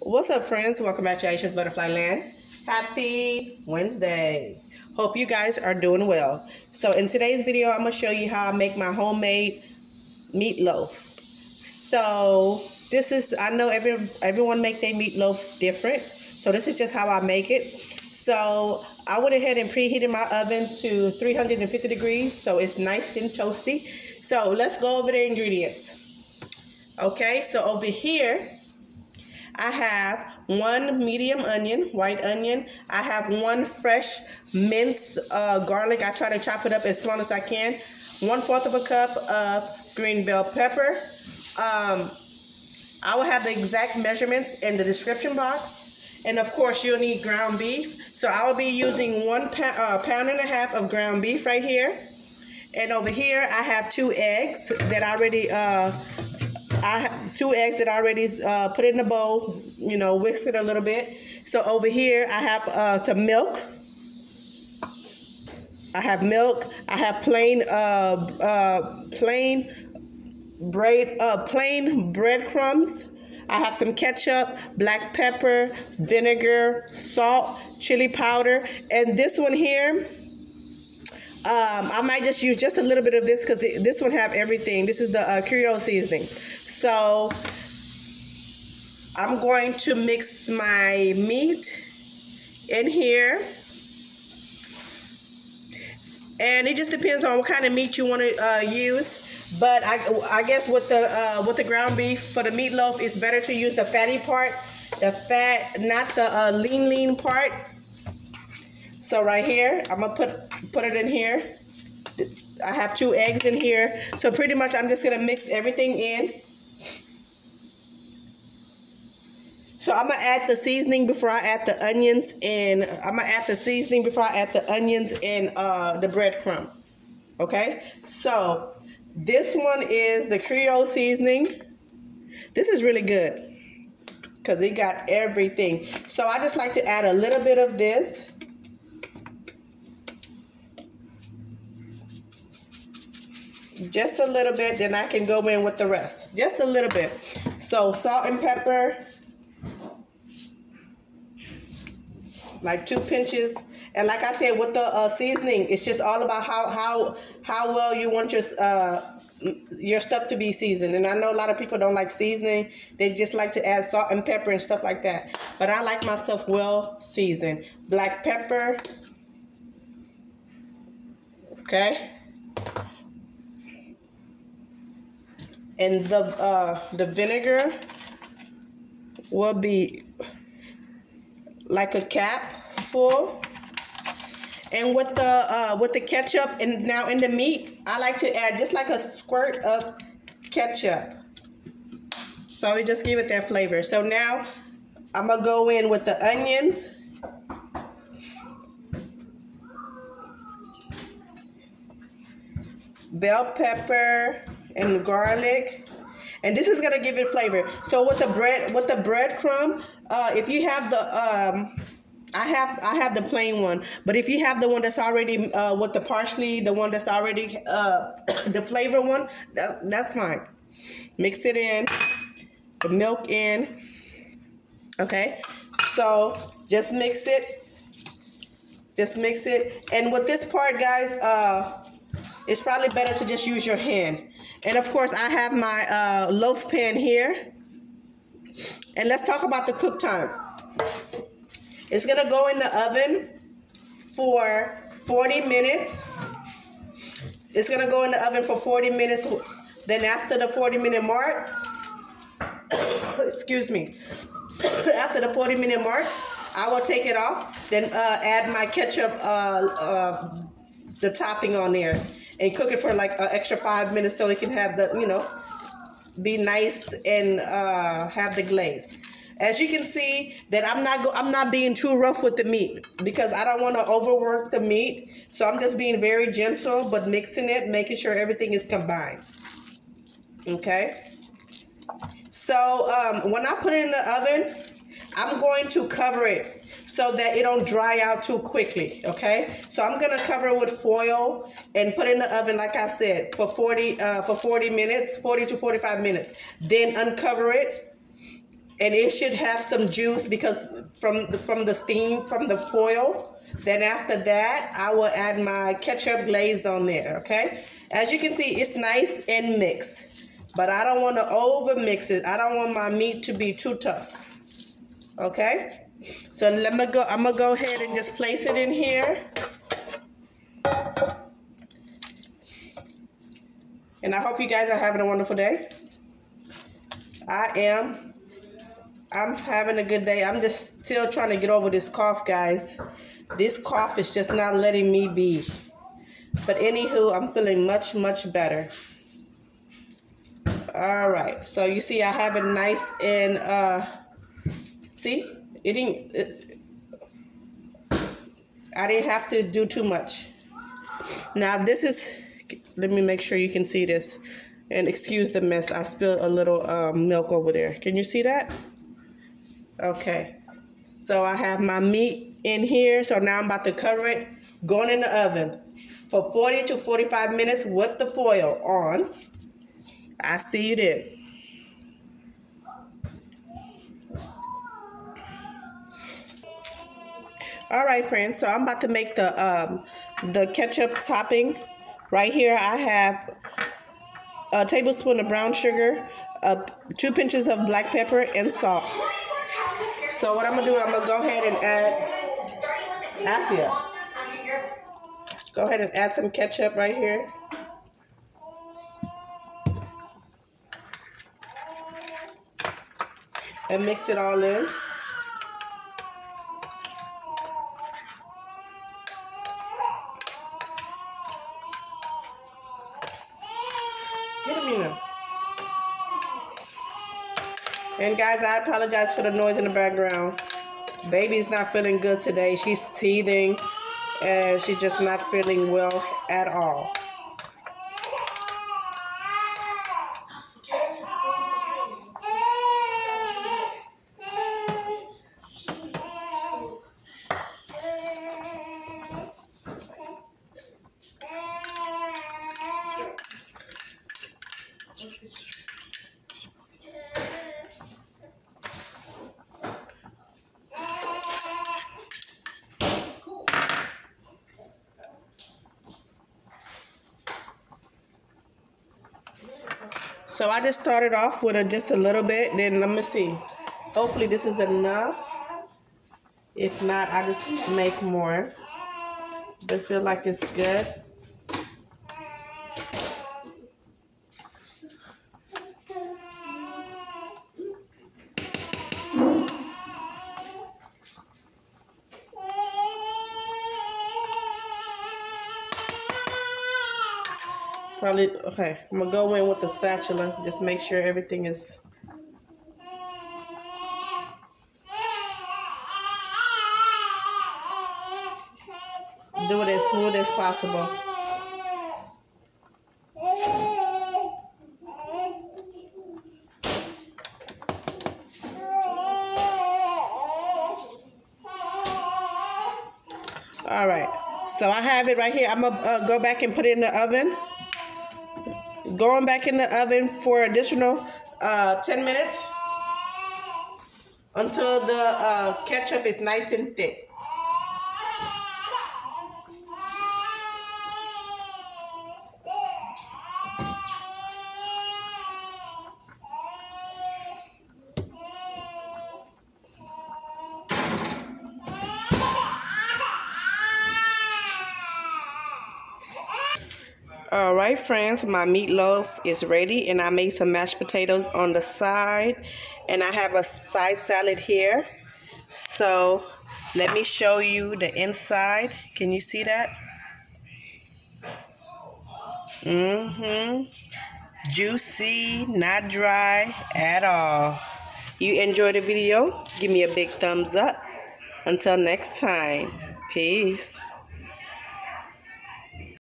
What's up, friends? Welcome back to Aisha's Butterfly Land. Happy Wednesday. Hope you guys are doing well. So in today's video, I'm going to show you how I make my homemade meatloaf. So this is, I know every everyone make their meatloaf different. So this is just how I make it. So I went ahead and preheated my oven to 350 degrees. So it's nice and toasty. So let's go over the ingredients. Okay, so over here, I have one medium onion, white onion. I have one fresh minced uh, garlic. I try to chop it up as small as I can. One fourth of a cup of green bell pepper. Um, I will have the exact measurements in the description box. And of course, you'll need ground beef. So I will be using one pound, uh, pound and a half of ground beef right here. And over here, I have two eggs that I already uh, I two eggs that I already uh, put in the bowl, you know, whisk it a little bit. So over here, I have uh, some milk. I have milk. I have plain, uh, uh, plain bread, uh, plain breadcrumbs. I have some ketchup, black pepper, vinegar, salt, chili powder, and this one here. Um, I might just use just a little bit of this because this one have everything. This is the uh, Creole seasoning. So I'm going to mix my meat in here. And it just depends on what kind of meat you want to uh, use. But I, I guess with the uh, with the ground beef for the meatloaf, it's better to use the fatty part, the fat, not the uh, lean lean part. So right here, I'm gonna put put it in here. I have two eggs in here. So pretty much I'm just gonna mix everything in. So I'm gonna add the seasoning before I add the onions and I'm gonna add the seasoning before I add the onions and uh, the breadcrumb. Okay, so this one is the Creole seasoning. This is really good because it got everything. So I just like to add a little bit of this. Just a little bit, then I can go in with the rest. Just a little bit. So salt and pepper, like two pinches. And like I said, with the uh, seasoning, it's just all about how how how well you want your uh, your stuff to be seasoned. And I know a lot of people don't like seasoning; they just like to add salt and pepper and stuff like that. But I like my stuff well seasoned. Black pepper. Okay. And the uh, the vinegar will be like a cap full. And with the uh, with the ketchup and now in the meat, I like to add just like a squirt of ketchup. So we just give it that flavor. So now I'm gonna go in with the onions. Bell pepper and garlic and this is gonna give it flavor. So with the bread, with the breadcrumb, uh, if you have the um, I have I have the plain one, but if you have the one that's already uh, with the parsley, the one that's already uh, the flavor one, that's that's fine. Mix it in, the milk in. Okay, so just mix it. Just mix it, and with this part, guys, uh, it's probably better to just use your hand. And of course, I have my uh, loaf pan here. And let's talk about the cook time. It's gonna go in the oven for 40 minutes. It's gonna go in the oven for 40 minutes. Then after the 40 minute mark, excuse me, after the 40 minute mark, I will take it off. Then uh, add my ketchup, uh, uh, the topping on there and cook it for like an extra five minutes so it can have the, you know, be nice and uh, have the glaze. As you can see, that I'm not go I'm not being too rough with the meat because I don't want to overwork the meat. So I'm just being very gentle, but mixing it, making sure everything is combined. Okay. So um, when I put it in the oven, I'm going to cover it so that it don't dry out too quickly, okay? So I'm gonna cover it with foil and put it in the oven, like I said, for 40, uh, for 40 minutes, 40 to 45 minutes. Then uncover it and it should have some juice because from the, from the steam from the foil. Then after that, I will add my ketchup glaze on there, okay? As you can see, it's nice and mixed, but I don't want to over mix it. I don't want my meat to be too tough, okay? So let me go, I'm gonna go ahead and just place it in here. And I hope you guys are having a wonderful day. I am. I'm having a good day. I'm just still trying to get over this cough, guys. This cough is just not letting me be. But anywho, I'm feeling much, much better. All right. So you see, I have it nice and, uh, see, it didn't, it, I didn't have to do too much. Now this is, let me make sure you can see this. And excuse the mess, I spilled a little um, milk over there. Can you see that? Okay. So I have my meat in here. So now I'm about to cover it, going in the oven for 40 to 45 minutes with the foil on. I see you then. All right, friends. So I'm about to make the um, the ketchup topping. Right here, I have a tablespoon of brown sugar, uh, two pinches of black pepper, and salt. So what I'm gonna do, I'm gonna go ahead and add Asia. Go ahead and add some ketchup right here. And mix it all in. And guys, I apologize for the noise in the background. Baby's not feeling good today. She's teething and she's just not feeling well at all. So I just started off with a, just a little bit. Then let me see. Hopefully this is enough. If not, I just make more. But I feel like it's good. Probably, okay, I'm gonna go in with the spatula, just make sure everything is do it as smooth as possible. All right, so I have it right here. I'm gonna uh, go back and put it in the oven going back in the oven for additional uh, 10 minutes until the uh, ketchup is nice and thick. All right, friends, my meatloaf is ready, and I made some mashed potatoes on the side, and I have a side salad here. So let me show you the inside. Can you see that? Mm-hmm. Juicy, not dry at all. You enjoyed the video? Give me a big thumbs up. Until next time, peace.